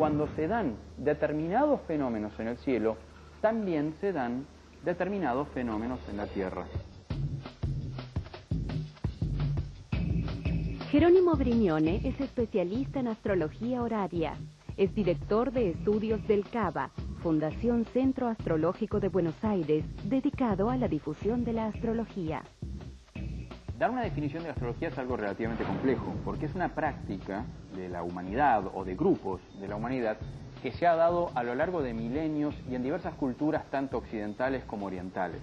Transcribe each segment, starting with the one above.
cuando se dan determinados fenómenos en el cielo, también se dan determinados fenómenos en la Tierra. Jerónimo Brignone es especialista en astrología horaria. Es director de estudios del CABA, Fundación Centro Astrológico de Buenos Aires, dedicado a la difusión de la astrología. Dar una definición de la astrología es algo relativamente complejo, porque es una práctica de la humanidad o de grupos de la humanidad que se ha dado a lo largo de milenios y en diversas culturas tanto occidentales como orientales.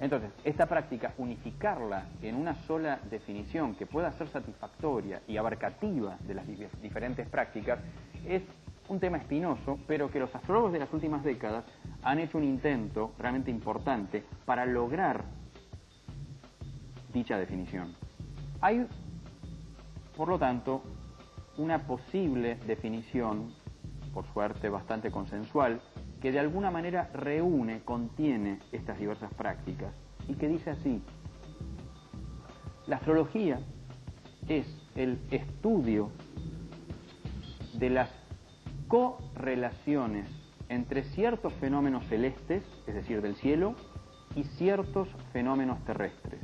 Entonces, esta práctica, unificarla en una sola definición que pueda ser satisfactoria y abarcativa de las diferentes prácticas, es un tema espinoso, pero que los astrólogos de las últimas décadas han hecho un intento realmente importante para lograr dicha definición. Hay, por lo tanto, una posible definición, por suerte bastante consensual, que de alguna manera reúne, contiene estas diversas prácticas y que dice así, la astrología es el estudio de las correlaciones entre ciertos fenómenos celestes, es decir, del cielo, y ciertos fenómenos terrestres.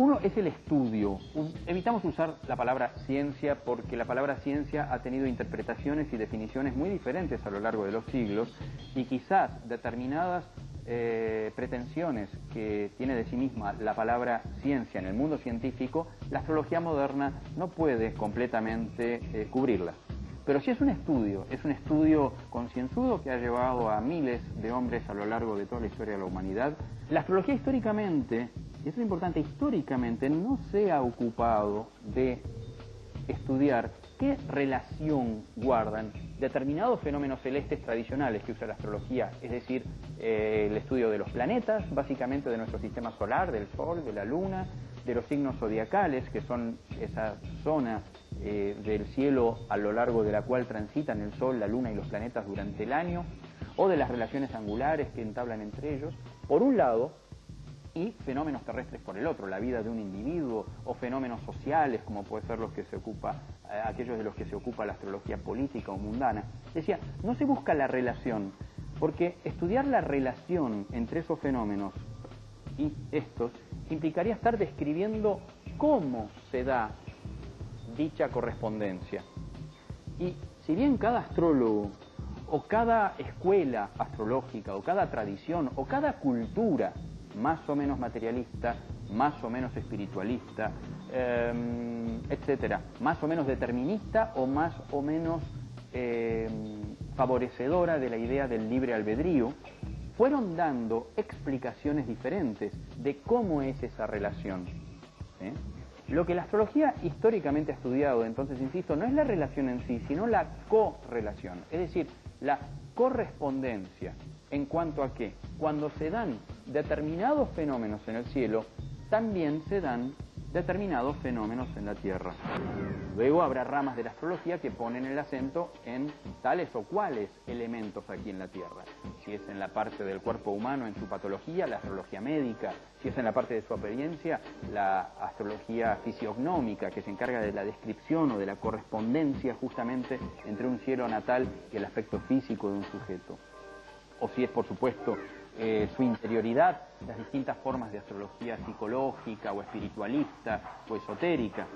Uno es el estudio. Evitamos usar la palabra ciencia porque la palabra ciencia ha tenido interpretaciones y definiciones muy diferentes a lo largo de los siglos y quizás determinadas eh, pretensiones que tiene de sí misma la palabra ciencia en el mundo científico, la astrología moderna no puede completamente eh, cubrirla. Pero si es un estudio, es un estudio concienzudo que ha llevado a miles de hombres a lo largo de toda la historia de la humanidad. La astrología históricamente, y eso es importante, históricamente no se ha ocupado de estudiar qué relación guardan determinados fenómenos celestes tradicionales que usa la astrología, es decir, eh, el estudio de los planetas, básicamente de nuestro sistema solar, del Sol, de la Luna, de los signos zodiacales, que son esa zona eh, del cielo a lo largo de la cual transitan el Sol, la Luna y los planetas durante el año, o de las relaciones angulares que entablan entre ellos, por un lado, y fenómenos terrestres por el otro, la vida de un individuo, o fenómenos sociales, como puede ser los que se ocupa, eh, aquellos de los que se ocupa la astrología política o mundana. Decía, no se busca la relación, porque estudiar la relación entre esos fenómenos y estos implicaría estar describiendo cómo se da dicha correspondencia. Y si bien cada astrólogo o cada escuela astrológica o cada tradición o cada cultura más o menos materialista, más o menos espiritualista, em, etcétera, más o menos determinista o más o menos em, favorecedora de la idea del libre albedrío, fueron dando explicaciones diferentes de cómo es esa relación. Lo que la astrología históricamente ha estudiado, entonces, insisto, no es la relación en sí, sino la correlación, es decir, la correspondencia en cuanto a que cuando se dan determinados fenómenos en el cielo, también se dan determinados fenómenos en la Tierra. Luego habrá ramas de la astrología que ponen el acento en tales o cuales elementos aquí en la Tierra. Si es en la parte del cuerpo humano, en su patología, la astrología médica. Si es en la parte de su apariencia, la astrología fisiognómica, que se encarga de la descripción o de la correspondencia justamente entre un cielo natal y el aspecto físico de un sujeto. O si es, por supuesto, eh, su interioridad, las distintas formas de astrología psicológica o espiritualista o esotérica.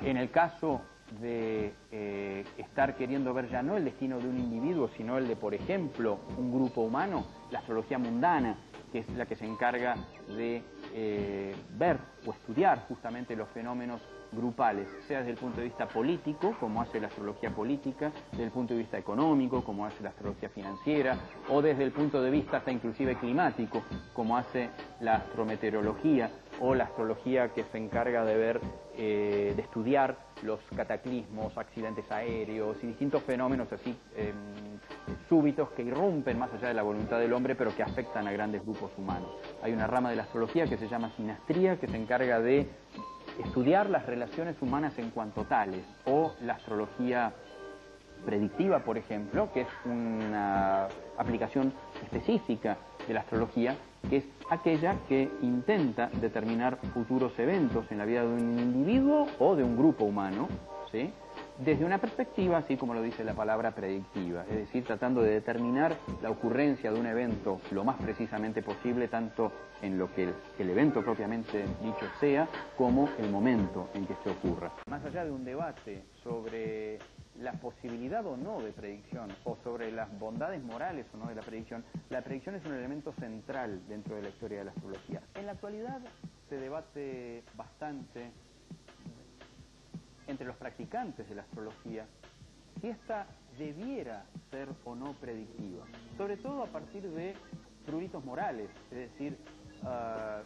En el caso de eh, estar queriendo ver ya no el destino de un individuo, sino el de, por ejemplo, un grupo humano, la astrología mundana, que es la que se encarga de eh, ver o estudiar justamente los fenómenos grupales, sea desde el punto de vista político, como hace la astrología política, desde el punto de vista económico, como hace la astrología financiera, o desde el punto de vista hasta inclusive climático, como hace la astrometeorología o la astrología que se encarga de ver, eh, de estudiar los cataclismos, accidentes aéreos y distintos fenómenos así em, súbitos que irrumpen más allá de la voluntad del hombre, pero que afectan a grandes grupos humanos. Hay una rama de la astrología que se llama sinastría, que se encarga de estudiar las relaciones humanas en cuanto tales, o la astrología predictiva, por ejemplo, que es una aplicación específica de la astrología, que es aquella que intenta determinar futuros eventos en la vida de un individuo o de un grupo humano, ¿sí? Desde una perspectiva, así como lo dice la palabra predictiva, es decir, tratando de determinar la ocurrencia de un evento lo más precisamente posible, tanto en lo que el, evento propiamente dicho sea, como el momento en que se ocurra. Más allá de un debate sobre la posibilidad o no de predicción, o sobre las bondades morales o no de la predicción, la predicción es un elemento central dentro de la historia de la astrología. En la actualidad se debate bastante entre los practicantes de la astrología si esta debiera ser o no predictiva, sobre todo a partir de pruritos morales, es decir, ah,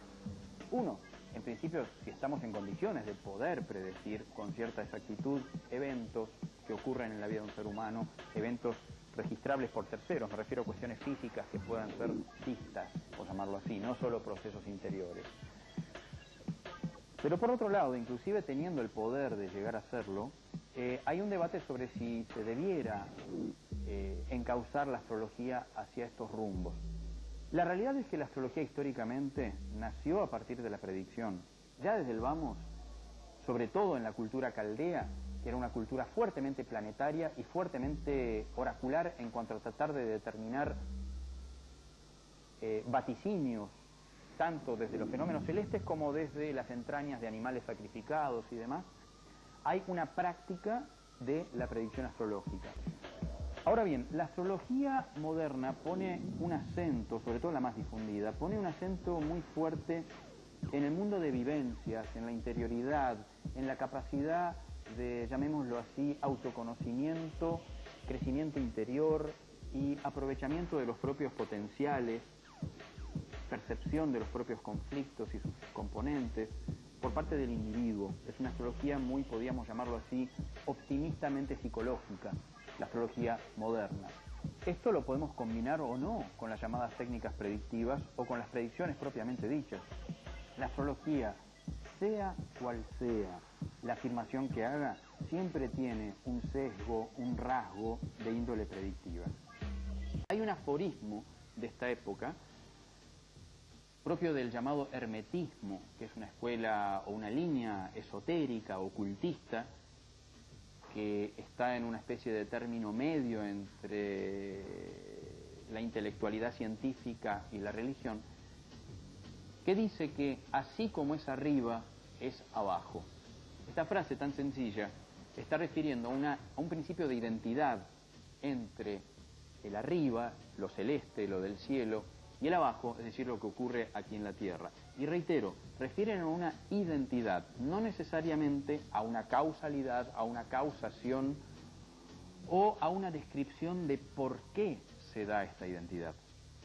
uno, en principio, si estamos en condiciones de poder predecir con cierta exactitud eventos que ocurren en la vida de un ser humano, eventos registrables por terceros, me refiero a cuestiones físicas que puedan ser pistas, por llamarlo así, no solo procesos interiores. Pero por otro lado, inclusive teniendo el poder de llegar a hacerlo, eh, hay un debate sobre si se debiera eh, encauzar la astrología hacia estos rumbos. La realidad es que la astrología históricamente nació a partir de la predicción. Ya desde el vamos, sobre todo en la cultura caldea, que era una cultura fuertemente planetaria y fuertemente oracular en cuanto a tratar de determinar eh, vaticinios tanto desde los fenómenos celestes como desde las entrañas de animales sacrificados y demás, hay una práctica de la predicción astrológica. Ahora bien, la astrología moderna pone un acento, sobre todo la más difundida, pone un acento muy fuerte en el mundo de vivencias, en la interioridad, en la capacidad de, llamémoslo así, autoconocimiento, crecimiento interior y aprovechamiento de los propios potenciales, percepción de los propios conflictos y sus componentes por parte del individuo. Es una astrología muy, podríamos llamarlo así, optimistamente psicológica, la astrología moderna. Esto lo podemos combinar o no con las llamadas técnicas predictivas o con las predicciones propiamente dichas. La astrología, sea cual sea la afirmación que haga, siempre tiene un sesgo, un rasgo de índole predictiva. Hay un aforismo de esta época propio del llamado hermetismo, que es una escuela o una línea esotérica, ocultista, que está en una especie de término medio entre la intelectualidad científica y la religión, que dice que así como es arriba, es abajo. Esta frase tan sencilla está refiriendo a, a un principio de identidad entre el arriba, lo celeste, lo del cielo, y el abajo, es decir, lo que ocurre aquí en la Tierra. Y reitero, refieren a una identidad, no necesariamente a una causalidad, a una causación o a una descripción de por qué se da esta identidad.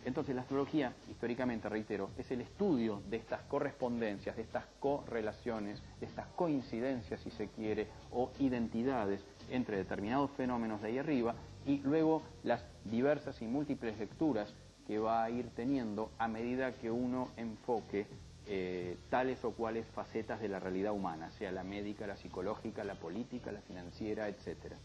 Entonces la astrología, históricamente, reitero, es el estudio de estas correspondencias, de estas correlaciones, de estas coincidencias, si se quiere, o identidades entre determinados fenómenos de ahí arriba y luego las diversas y múltiples lecturas que va a ir teniendo a medida que uno enfoque eh, tales o cuales facetas de la realidad humana, sea la médica, la psicológica, la política, la financiera, etcétera.